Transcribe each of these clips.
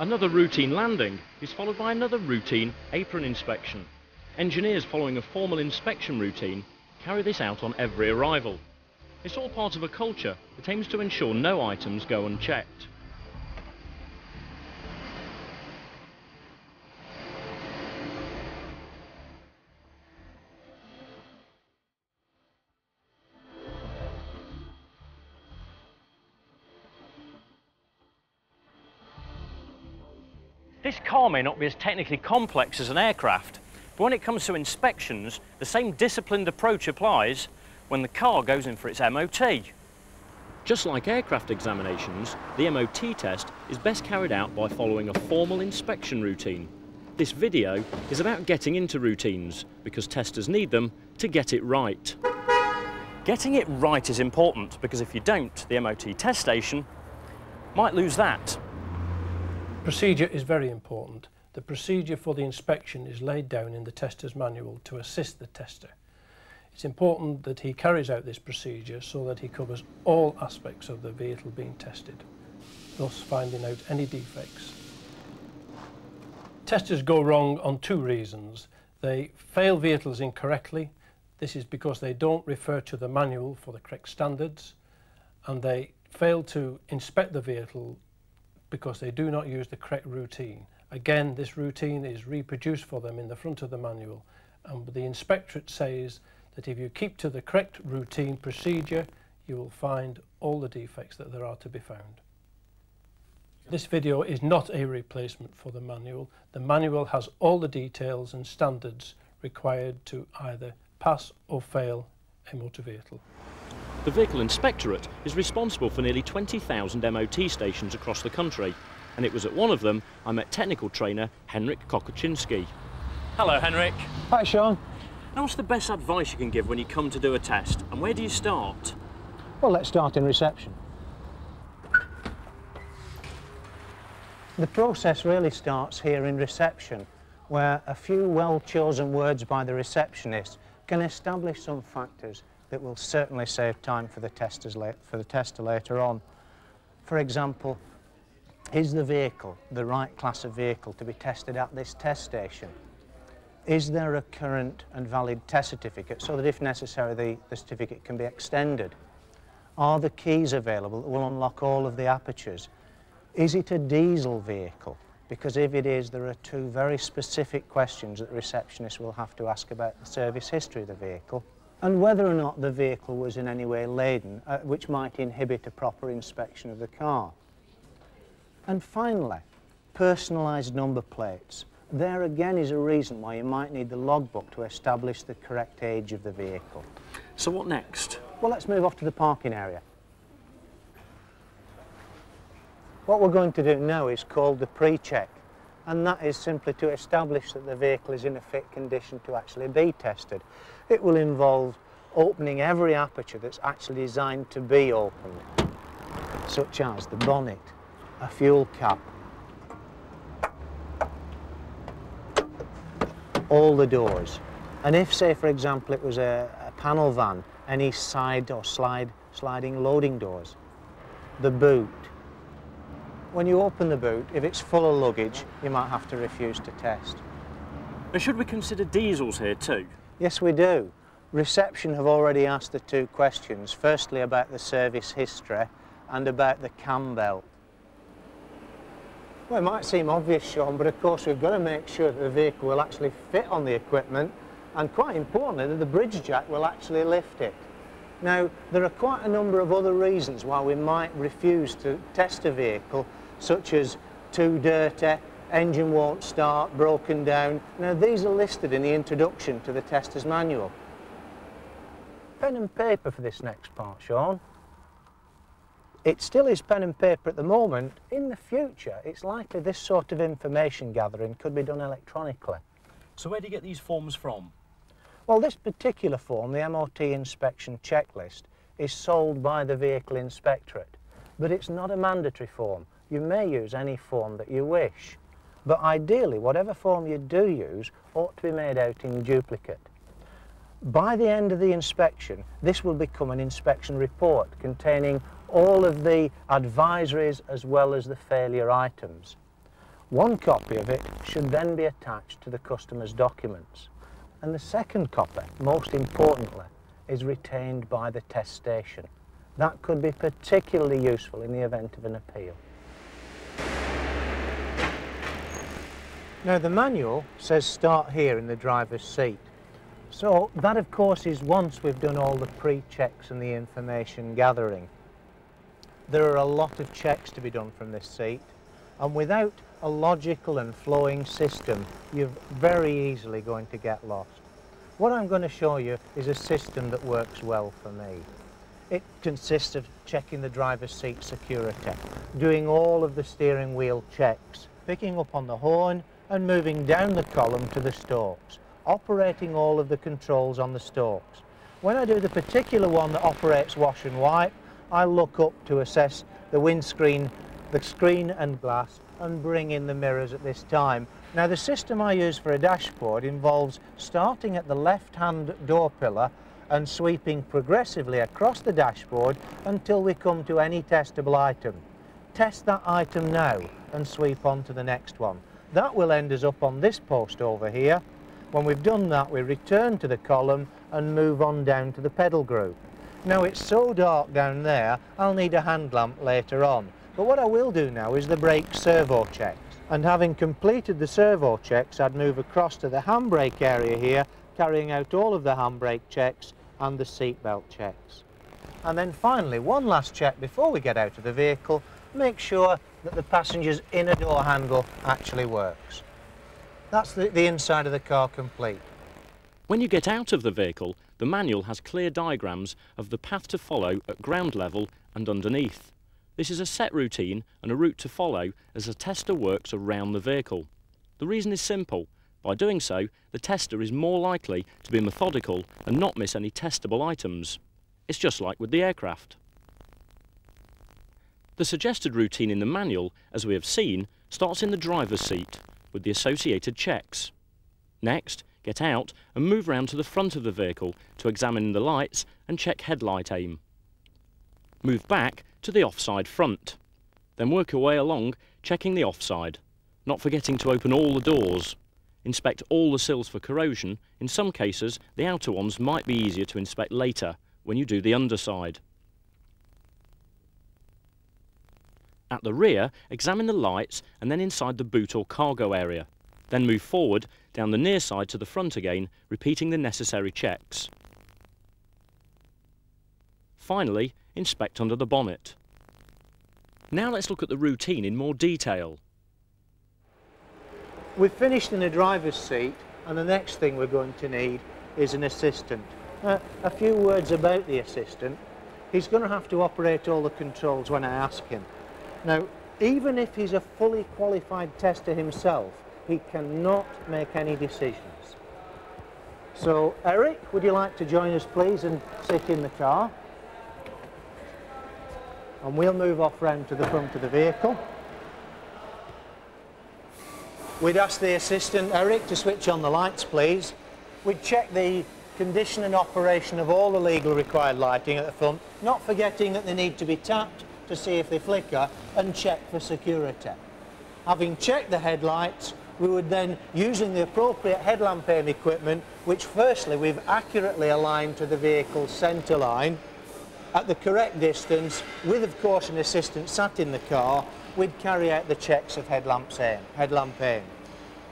Another routine landing is followed by another routine apron inspection. Engineers following a formal inspection routine carry this out on every arrival. It's all part of a culture that aims to ensure no items go unchecked. This car may not be as technically complex as an aircraft, but when it comes to inspections, the same disciplined approach applies when the car goes in for its MOT. Just like aircraft examinations, the MOT test is best carried out by following a formal inspection routine. This video is about getting into routines because testers need them to get it right. Getting it right is important because if you don't, the MOT test station might lose that. Procedure is very important. The procedure for the inspection is laid down in the tester's manual to assist the tester. It's important that he carries out this procedure so that he covers all aspects of the vehicle being tested, thus finding out any defects. Testers go wrong on two reasons. They fail vehicles incorrectly. This is because they don't refer to the manual for the correct standards and they fail to inspect the vehicle because they do not use the correct routine. Again, this routine is reproduced for them in the front of the manual and the inspectorate says that if you keep to the correct routine procedure, you will find all the defects that there are to be found. This video is not a replacement for the manual. The manual has all the details and standards required to either pass or fail a motor vehicle. The Vehicle Inspectorate is responsible for nearly 20,000 MOT stations across the country, and it was at one of them I met technical trainer Henrik Kokoczynski. Hello, Henrik. Hi, Sean. Now, what's the best advice you can give when you come to do a test, and where do you start? Well, let's start in reception. The process really starts here in reception, where a few well-chosen words by the receptionist can establish some factors that will certainly save time for the, testers for the tester later on. For example, is the vehicle the right class of vehicle to be tested at this test station? Is there a current and valid test certificate so that if necessary the, the certificate can be extended? Are the keys available that will unlock all of the apertures? Is it a diesel vehicle? Because if it is, there are two very specific questions that the receptionist will have to ask about the service history of the vehicle and whether or not the vehicle was in any way laden, uh, which might inhibit a proper inspection of the car. And finally, personalised number plates. There again is a reason why you might need the logbook to establish the correct age of the vehicle. So what next? Well, let's move off to the parking area. What we're going to do now is called the pre-check, and that is simply to establish that the vehicle is in a fit condition to actually be tested. It will involve opening every aperture that's actually designed to be opened, such as the bonnet, a fuel cap, all the doors. And if, say, for example, it was a, a panel van, any side or slide, sliding loading doors, the boot. When you open the boot, if it's full of luggage, you might have to refuse to test. Now, should we consider diesels here too? Yes, we do. Reception have already asked the two questions, firstly about the service history and about the cam belt. Well, it might seem obvious, Sean, but of course we've got to make sure that the vehicle will actually fit on the equipment and quite importantly that the bridge jack will actually lift it. Now, there are quite a number of other reasons why we might refuse to test a vehicle, such as too dirty, engine won't start, broken down. Now these are listed in the introduction to the tester's manual. Pen and paper for this next part, Sean. It still is pen and paper at the moment. In the future, it's likely this sort of information gathering could be done electronically. So where do you get these forms from? Well, this particular form, the MOT inspection checklist, is sold by the Vehicle Inspectorate, but it's not a mandatory form. You may use any form that you wish. But ideally, whatever form you do use ought to be made out in duplicate. By the end of the inspection, this will become an inspection report containing all of the advisories as well as the failure items. One copy of it should then be attached to the customer's documents. And the second copy, most importantly, is retained by the test station. That could be particularly useful in the event of an appeal. Now the manual says start here in the driver's seat. So that of course is once we've done all the pre-checks and the information gathering. There are a lot of checks to be done from this seat and without a logical and flowing system you're very easily going to get lost. What I'm going to show you is a system that works well for me. It consists of checking the driver's seat security, doing all of the steering wheel checks, picking up on the horn and moving down the column to the stalks, operating all of the controls on the stalks. When I do the particular one that operates wash and wipe, I look up to assess the windscreen, the screen and glass and bring in the mirrors at this time. Now the system I use for a dashboard involves starting at the left hand door pillar and sweeping progressively across the dashboard until we come to any testable item. Test that item now and sweep on to the next one. That will end us up on this post over here. When we've done that, we return to the column and move on down to the pedal group. Now it's so dark down there, I'll need a hand lamp later on. But what I will do now is the brake servo checks. And having completed the servo checks, I'd move across to the handbrake area here, carrying out all of the handbrake checks and the seatbelt checks. And then finally, one last check before we get out of the vehicle, make sure that the passenger's inner door handle actually works. That's the, the inside of the car complete. When you get out of the vehicle, the manual has clear diagrams of the path to follow at ground level and underneath. This is a set routine and a route to follow as the tester works around the vehicle. The reason is simple. By doing so, the tester is more likely to be methodical and not miss any testable items. It's just like with the aircraft. The suggested routine in the manual, as we have seen, starts in the driver's seat with the associated checks. Next, get out and move round to the front of the vehicle to examine the lights and check headlight aim. Move back to the offside front. Then work your way along, checking the offside, not forgetting to open all the doors. Inspect all the sills for corrosion. In some cases, the outer ones might be easier to inspect later, when you do the underside. At the rear, examine the lights and then inside the boot or cargo area. Then move forward, down the near side to the front again, repeating the necessary checks. Finally, inspect under the bonnet. Now let's look at the routine in more detail. We've finished in the driver's seat and the next thing we're going to need is an assistant. Uh, a few words about the assistant. He's going to have to operate all the controls when I ask him. Now, even if he's a fully qualified tester himself, he cannot make any decisions. So, Eric, would you like to join us, please, and sit in the car? And we'll move off round to the front of the vehicle. We'd ask the assistant, Eric, to switch on the lights, please. We'd check the condition and operation of all the legal required lighting at the front, not forgetting that they need to be tapped to see if they flicker and check for security. Having checked the headlights, we would then, using the appropriate headlamp aim equipment, which firstly we've accurately aligned to the vehicle's centre line, at the correct distance, with of course an assistant sat in the car, we'd carry out the checks of headlamp aim. Headlamp aim.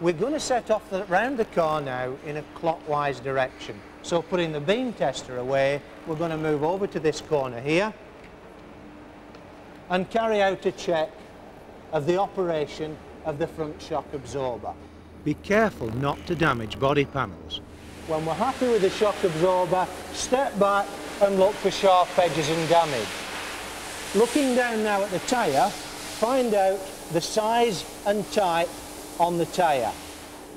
We're going to set off the, around the car now in a clockwise direction. So putting the beam tester away, we're going to move over to this corner here and carry out a check of the operation of the front shock absorber. Be careful not to damage body panels. When we're happy with the shock absorber, step back and look for sharp edges and damage. Looking down now at the tyre, find out the size and type on the tyre.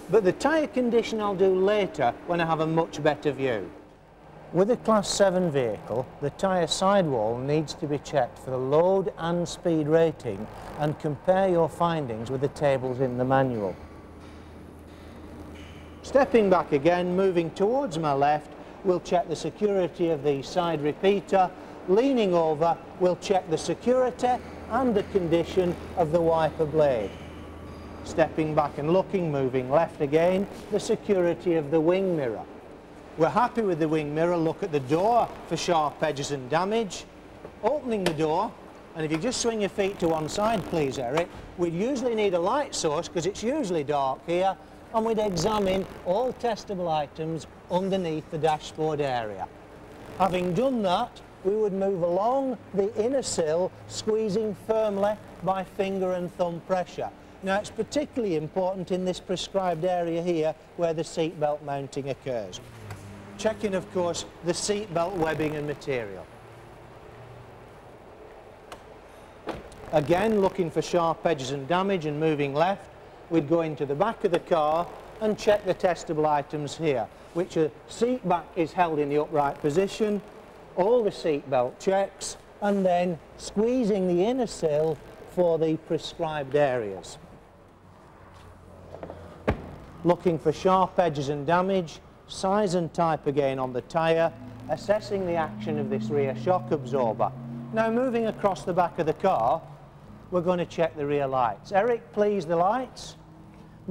But the tyre condition I'll do later when I have a much better view. With a Class 7 vehicle, the tyre sidewall needs to be checked for the load and speed rating and compare your findings with the tables in the manual. Stepping back again, moving towards my left, we'll check the security of the side repeater. Leaning over, we'll check the security and the condition of the wiper blade. stepping back and looking, moving left again, the security of the wing mirror. We're happy with the wing mirror, look at the door for sharp edges and damage. Opening the door, and if you just swing your feet to one side please Eric, we'd usually need a light source because it's usually dark here, and we'd examine all testable items underneath the dashboard area. Having done that, we would move along the inner sill, squeezing firmly by finger and thumb pressure. Now it's particularly important in this prescribed area here where the seatbelt mounting occurs. Checking of course the seatbelt webbing and material. Again looking for sharp edges and damage and moving left we'd go into the back of the car and check the testable items here which a seat back is held in the upright position all the seatbelt checks and then squeezing the inner sill for the prescribed areas. Looking for sharp edges and damage, size and type again on the tyre, assessing the action of this rear shock absorber. Now moving across the back of the car, we're going to check the rear lights. Eric, please the lights.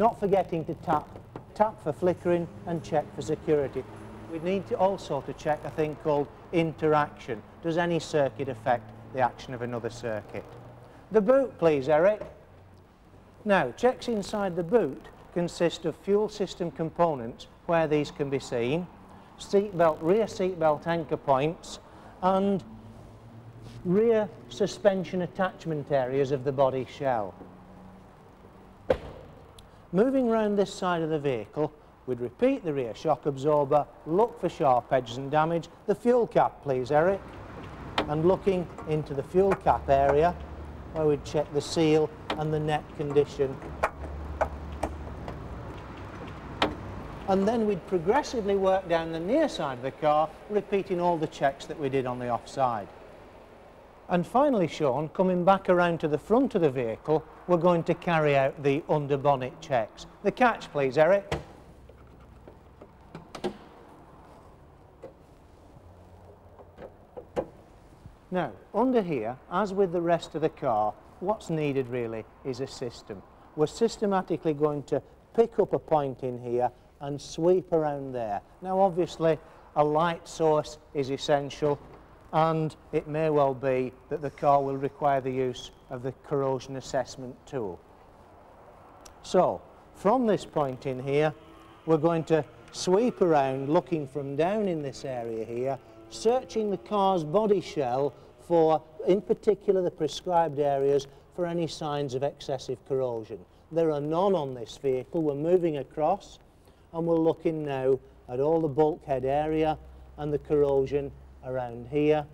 Not forgetting to tap, tap for flickering and check for security. We need to also to check a thing called interaction. Does any circuit affect the action of another circuit? The boot, please, Eric. Now, checks inside the boot consist of fuel system components where these can be seen, seatbelt, rear seatbelt anchor points, and rear suspension attachment areas of the body shell. Moving round this side of the vehicle, we'd repeat the rear shock absorber, look for sharp edges and damage. The fuel cap, please, Eric. And looking into the fuel cap area, where we'd check the seal and the net condition. And then we'd progressively work down the near side of the car, repeating all the checks that we did on the offside. And finally, Sean, coming back around to the front of the vehicle, we're going to carry out the under bonnet checks. The catch, please, Eric. Now, under here, as with the rest of the car, what's needed really is a system. We're systematically going to pick up a point in here and sweep around there. Now, obviously, a light source is essential and it may well be that the car will require the use of the corrosion assessment tool. So, from this point in here, we're going to sweep around looking from down in this area here searching the car's body shell for, in particular, the prescribed areas for any signs of excessive corrosion. There are none on this vehicle. We're moving across and we're looking now at all the bulkhead area and the corrosion around here,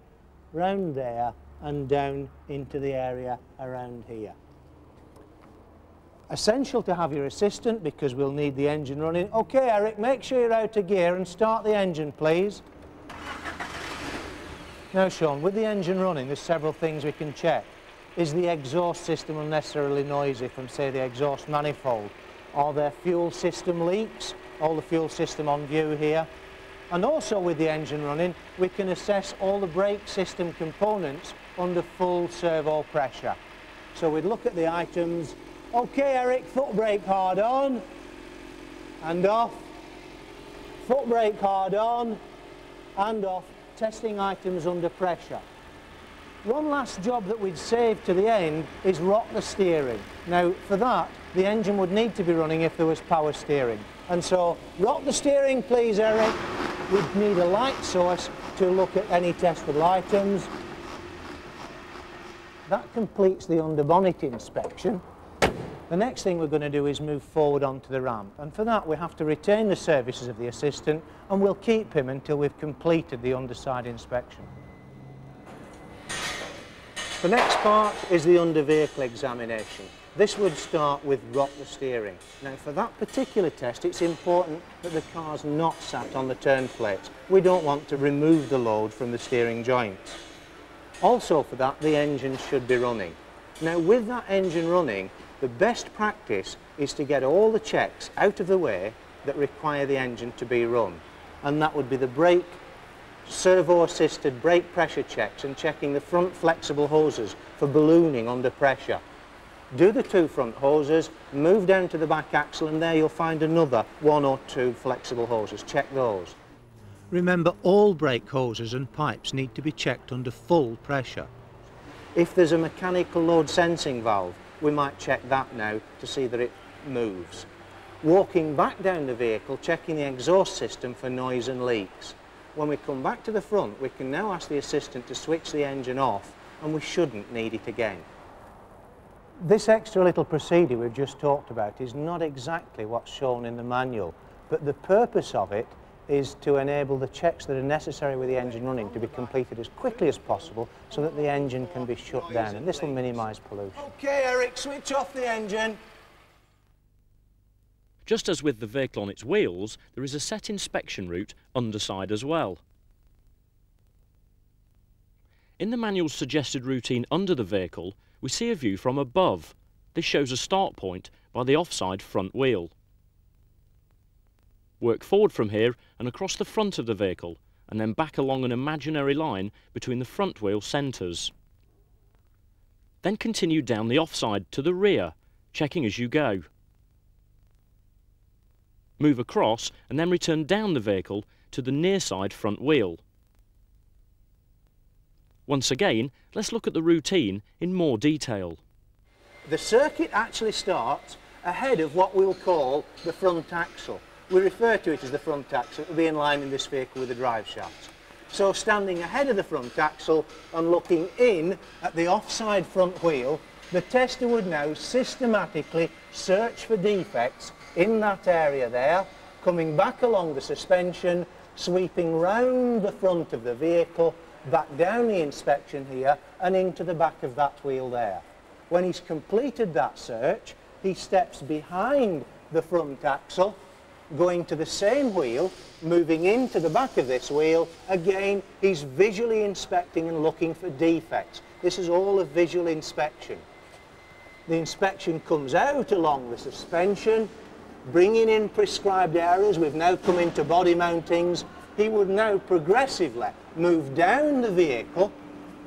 round there and down into the area around here. Essential to have your assistant because we'll need the engine running. Okay, Eric, make sure you're out of gear and start the engine, please. Now, Sean, with the engine running, there's several things we can check. Is the exhaust system unnecessarily noisy from, say, the exhaust manifold? Are there fuel system leaks? All the fuel system on view here. And also with the engine running, we can assess all the brake system components under full servo pressure. So we'd look at the items. Okay, Eric, foot brake hard on and off. Foot brake hard on and off testing items under pressure. One last job that we'd save to the end is rock the steering. Now for that the engine would need to be running if there was power steering. And so rock the steering please Eric. We'd need a light source to look at any testable items. That completes the under bonnet inspection. The next thing we're going to do is move forward onto the ramp and for that we have to retain the services of the assistant and we'll keep him until we've completed the underside inspection. The next part is the under vehicle examination. This would start with rock the steering. Now for that particular test it's important that the car's not sat on the turn plates. We don't want to remove the load from the steering joints. Also for that the engine should be running. Now with that engine running the best practice is to get all the checks out of the way that require the engine to be run. And that would be the brake, servo-assisted brake pressure checks and checking the front flexible hoses for ballooning under pressure. Do the two front hoses, move down to the back axle and there you'll find another one or two flexible hoses. Check those. Remember all brake hoses and pipes need to be checked under full pressure. If there's a mechanical load sensing valve, we might check that now to see that it moves. Walking back down the vehicle, checking the exhaust system for noise and leaks. When we come back to the front, we can now ask the assistant to switch the engine off and we shouldn't need it again. This extra little procedure we've just talked about is not exactly what's shown in the manual, but the purpose of it is to enable the checks that are necessary with the engine running to be completed as quickly as possible so that the engine can be shut down and this will minimise pollution. OK Eric, switch off the engine. Just as with the vehicle on its wheels, there is a set inspection route underside as well. In the manual's suggested routine under the vehicle, we see a view from above. This shows a start point by the offside front wheel. Work forward from here and across the front of the vehicle and then back along an imaginary line between the front wheel centres. Then continue down the offside to the rear, checking as you go. Move across and then return down the vehicle to the near side front wheel. Once again, let's look at the routine in more detail. The circuit actually starts ahead of what we'll call the front axle. We refer to it as the front axle. It will be in line in this vehicle with the drive shaft. So standing ahead of the front axle and looking in at the offside front wheel, the tester would now systematically search for defects in that area there, coming back along the suspension, sweeping round the front of the vehicle back down the inspection here and into the back of that wheel there. When he's completed that search, he steps behind the front axle, going to the same wheel, moving into the back of this wheel. Again, he's visually inspecting and looking for defects. This is all a visual inspection. The inspection comes out along the suspension, bringing in prescribed areas. We've now come into body mountings. He would now progressively move down the vehicle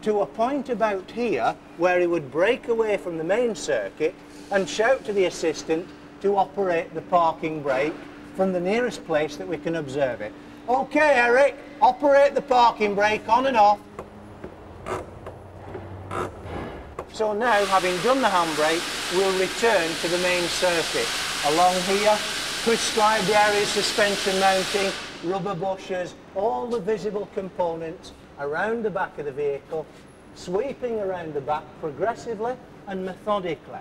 to a point about here where he would break away from the main circuit and shout to the assistant to operate the parking brake from the nearest place that we can observe it. OK, Eric, operate the parking brake on and off. So now, having done the handbrake, we'll return to the main circuit. Along here, prescribed area suspension mounting, rubber bushes, all the visible components around the back of the vehicle, sweeping around the back progressively and methodically,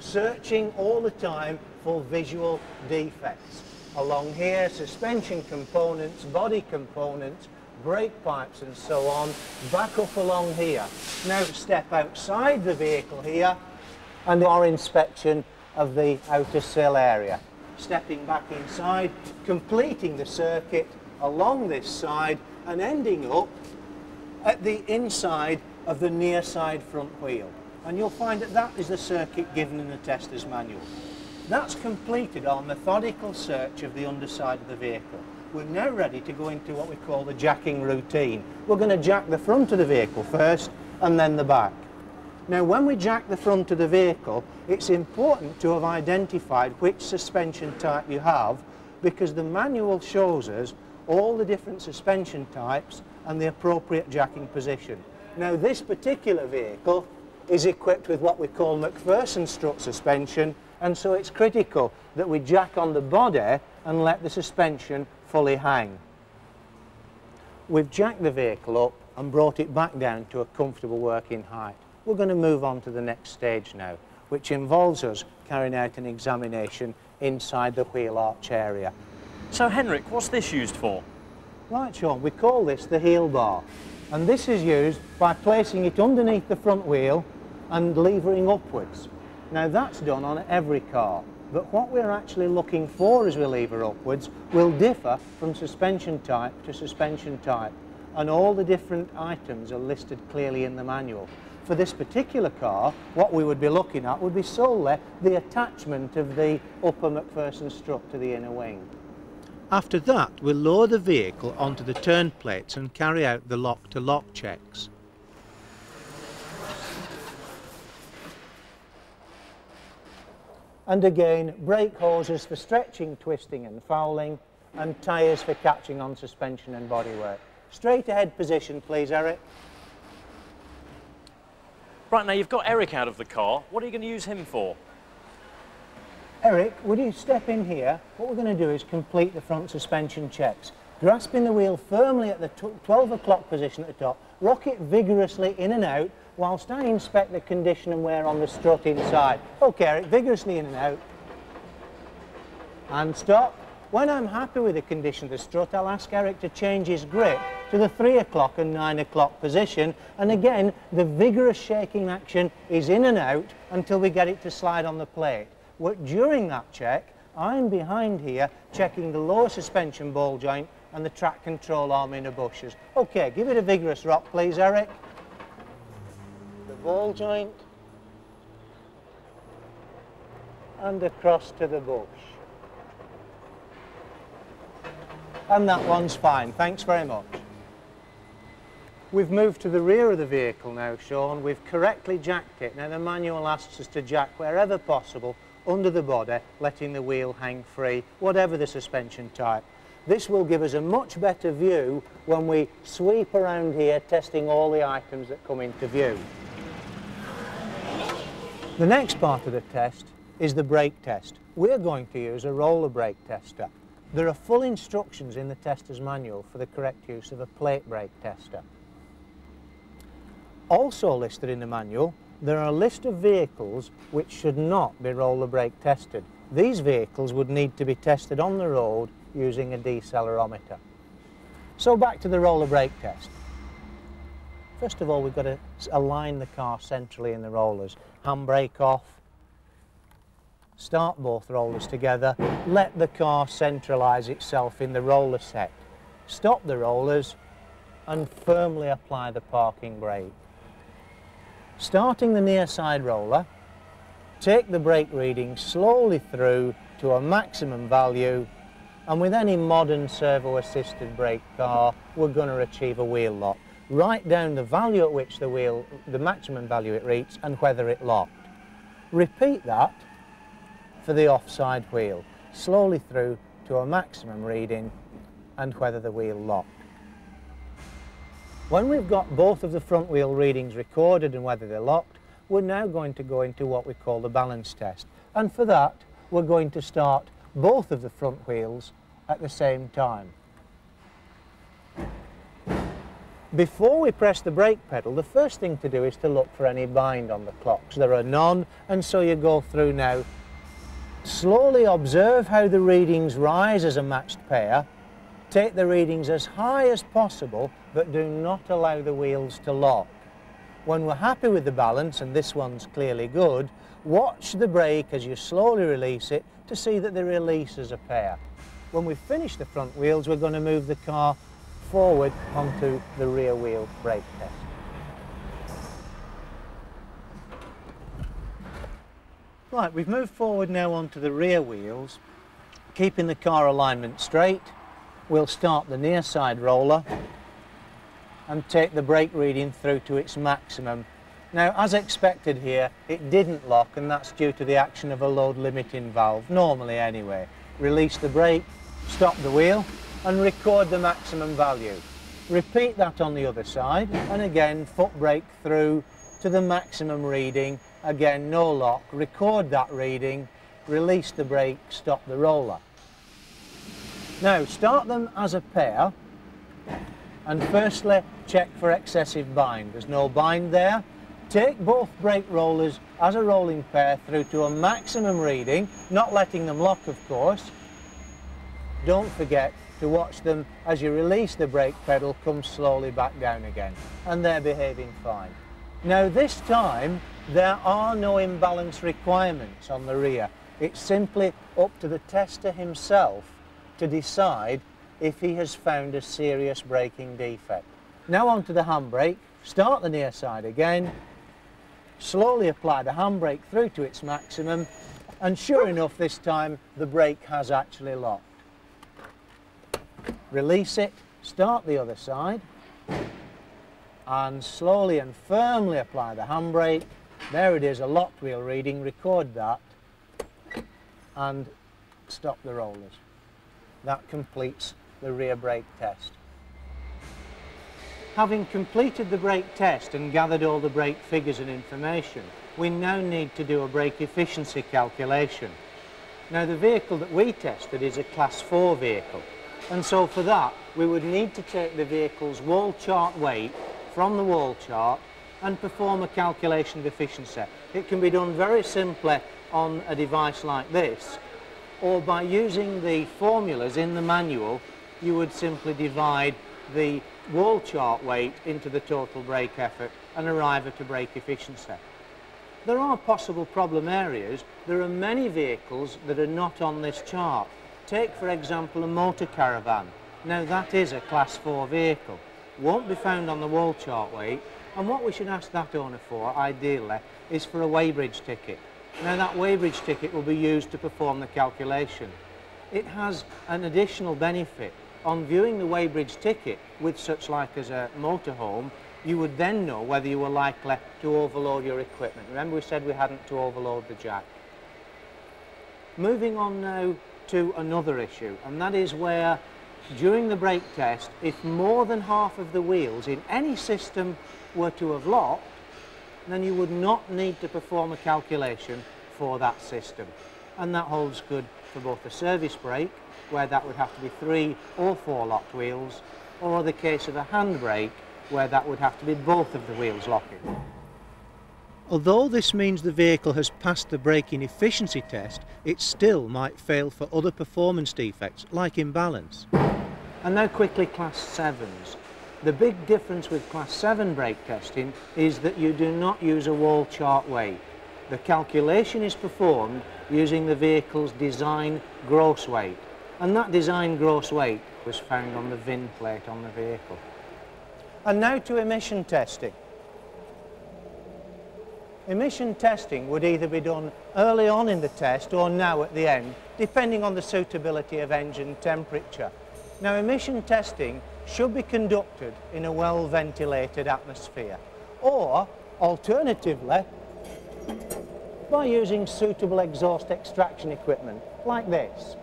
searching all the time for visual defects. Along here, suspension components, body components, brake pipes and so on, back up along here. Now step outside the vehicle here and our inspection of the outer sill area stepping back inside, completing the circuit along this side and ending up at the inside of the near side front wheel. And you'll find that that is the circuit given in the tester's manual. That's completed our methodical search of the underside of the vehicle. We're now ready to go into what we call the jacking routine. We're going to jack the front of the vehicle first and then the back. Now when we jack the front of the vehicle, it's important to have identified which suspension type you have because the manual shows us all the different suspension types and the appropriate jacking position. Now this particular vehicle is equipped with what we call MacPherson strut suspension and so it's critical that we jack on the body and let the suspension fully hang. We've jacked the vehicle up and brought it back down to a comfortable working height. We're going to move on to the next stage now, which involves us carrying out an examination inside the wheel arch area. So Henrik, what's this used for? Right Sean, we call this the heel bar and this is used by placing it underneath the front wheel and levering upwards. Now that's done on every car but what we're actually looking for as we lever upwards will differ from suspension type to suspension type and all the different items are listed clearly in the manual. For this particular car, what we would be looking at would be solely the attachment of the upper MacPherson strut to the inner wing. After that, we'll lower the vehicle onto the turn plates and carry out the lock-to-lock -lock checks. And again, brake hoses for stretching, twisting and fouling, and tyres for catching on suspension and bodywork. Straight ahead position, please, Eric. Right, now you've got Eric out of the car. What are you going to use him for? Eric, would you step in here? What we're going to do is complete the front suspension checks. Grasping the wheel firmly at the 12 o'clock position at the top, rock it vigorously in and out whilst I inspect the condition and wear on the strut inside. Okay, Eric, vigorously in and out. And stop. When I'm happy with the condition of the strut, I'll ask Eric to change his grip to the 3 o'clock and 9 o'clock position. And again, the vigorous shaking action is in and out until we get it to slide on the plate. During that check, I'm behind here checking the lower suspension ball joint and the track control arm inner bushes. Okay, give it a vigorous rock, please, Eric. The ball joint and across to the bush. And that one's fine, thanks very much. We've moved to the rear of the vehicle now, Sean. We've correctly jacked it. Now the manual asks us to jack wherever possible under the body, letting the wheel hang free, whatever the suspension type. This will give us a much better view when we sweep around here testing all the items that come into view. The next part of the test is the brake test. We're going to use a roller brake tester. There are full instructions in the tester's manual for the correct use of a plate brake tester. Also listed in the manual, there are a list of vehicles which should not be roller brake tested. These vehicles would need to be tested on the road using a decelerometer. So back to the roller brake test. First of all, we've got to align the car centrally in the rollers. Handbrake off, start both rollers together, let the car centralise itself in the roller set. Stop the rollers and firmly apply the parking brake. Starting the near side roller, take the brake reading slowly through to a maximum value and with any modern servo-assisted brake car, we're going to achieve a wheel lock. Write down the value at which the wheel, the maximum value it reached and whether it locked. Repeat that for the offside wheel, slowly through to a maximum reading and whether the wheel locked. When we've got both of the front wheel readings recorded and whether they're locked, we're now going to go into what we call the balance test. And for that, we're going to start both of the front wheels at the same time. Before we press the brake pedal, the first thing to do is to look for any bind on the clocks. There are none, and so you go through now. Slowly observe how the readings rise as a matched pair. Take the readings as high as possible, but do not allow the wheels to lock. When we're happy with the balance, and this one's clearly good, watch the brake as you slowly release it to see that the release is a pair. When we finish the front wheels, we're going to move the car forward onto the rear wheel brake test. Right, we've moved forward now onto the rear wheels, keeping the car alignment straight. We'll start the near side roller and take the brake reading through to its maximum now, as expected here, it didn't lock and that's due to the action of a load limiting valve, normally anyway. Release the brake, stop the wheel and record the maximum value. Repeat that on the other side and again foot brake through to the maximum reading. Again, no lock, record that reading, release the brake, stop the roller. Now, start them as a pair and firstly check for excessive bind. There's no bind there, Take both brake rollers as a rolling pair through to a maximum reading, not letting them lock of course. Don't forget to watch them as you release the brake pedal come slowly back down again and they're behaving fine. Now this time there are no imbalance requirements on the rear. It's simply up to the tester himself to decide if he has found a serious braking defect. Now onto the handbrake, start the near side again slowly apply the handbrake through to its maximum and sure enough this time the brake has actually locked. Release it, start the other side and slowly and firmly apply the handbrake. There it is, a locked wheel reading, record that and stop the rollers. That completes the rear brake test. Having completed the brake test and gathered all the brake figures and information, we now need to do a brake efficiency calculation. Now the vehicle that we tested is a class 4 vehicle and so for that we would need to take the vehicle's wall chart weight from the wall chart and perform a calculation of efficiency. It can be done very simply on a device like this or by using the formulas in the manual you would simply divide the wall chart weight into the total brake effort and arrive at a brake efficiency. There are possible problem areas. There are many vehicles that are not on this chart. Take, for example, a motor caravan. Now, that is a Class 4 vehicle. Won't be found on the wall chart weight. And what we should ask that owner for, ideally, is for a weighbridge ticket. Now, that weighbridge ticket will be used to perform the calculation. It has an additional benefit. On viewing the weighbridge ticket with such like as a motorhome, you would then know whether you were likely to overload your equipment. Remember we said we hadn't to overload the jack. Moving on now to another issue, and that is where during the brake test, if more than half of the wheels in any system were to have locked, then you would not need to perform a calculation for that system. And that holds good for both the service brake, where that would have to be three or four locked wheels, or the case of a handbrake, where that would have to be both of the wheels locking. Although this means the vehicle has passed the braking efficiency test, it still might fail for other performance defects, like imbalance. And now quickly class 7s. The big difference with class 7 brake testing is that you do not use a wall chart weight. The calculation is performed using the vehicle's design gross weight. And that design gross weight was found on the VIN plate on the vehicle. And now to emission testing. Emission testing would either be done early on in the test or now at the end, depending on the suitability of engine temperature. Now emission testing should be conducted in a well-ventilated atmosphere or, alternatively, by using suitable exhaust extraction equipment like this.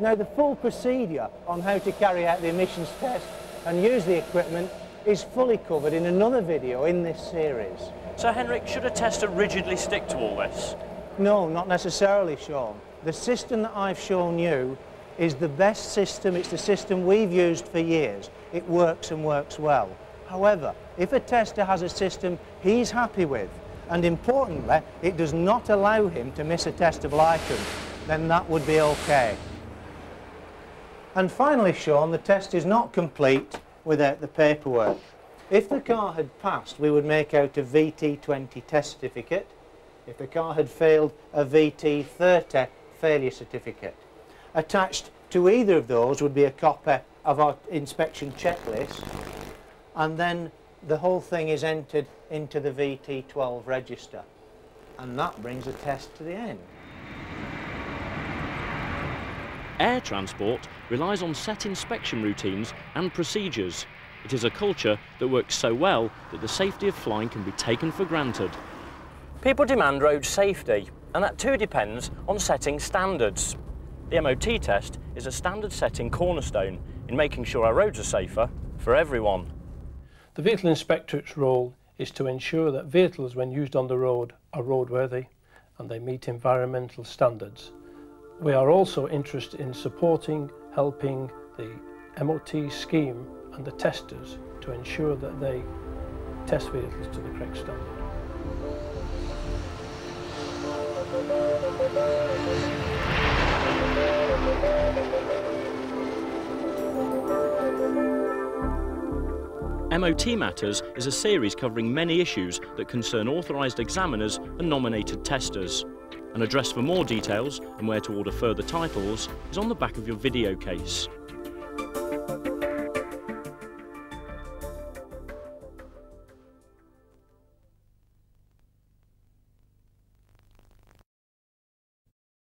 Now the full procedure on how to carry out the emissions test and use the equipment is fully covered in another video in this series. So Henrik, should a tester rigidly stick to all this? No, not necessarily, Sean. The system that I've shown you is the best system. It's the system we've used for years. It works and works well. However, if a tester has a system he's happy with, and importantly, it does not allow him to miss a testable item, then that would be okay. And finally, Sean, the test is not complete without the paperwork. If the car had passed, we would make out a VT20 test certificate. If the car had failed, a VT30 failure certificate. Attached to either of those would be a copy of our inspection checklist and then the whole thing is entered into the VT12 register and that brings the test to the end. Air transport relies on set inspection routines and procedures. It is a culture that works so well that the safety of flying can be taken for granted. People demand road safety, and that too depends on setting standards. The MOT test is a standard setting cornerstone in making sure our roads are safer for everyone. The vehicle inspectorate's role is to ensure that vehicles when used on the road are roadworthy and they meet environmental standards we are also interested in supporting, helping the MOT scheme and the testers to ensure that they test vehicles to the correct standard. MOT Matters is a series covering many issues that concern authorised examiners and nominated testers. An address for more details and where to order further titles is on the back of your video case.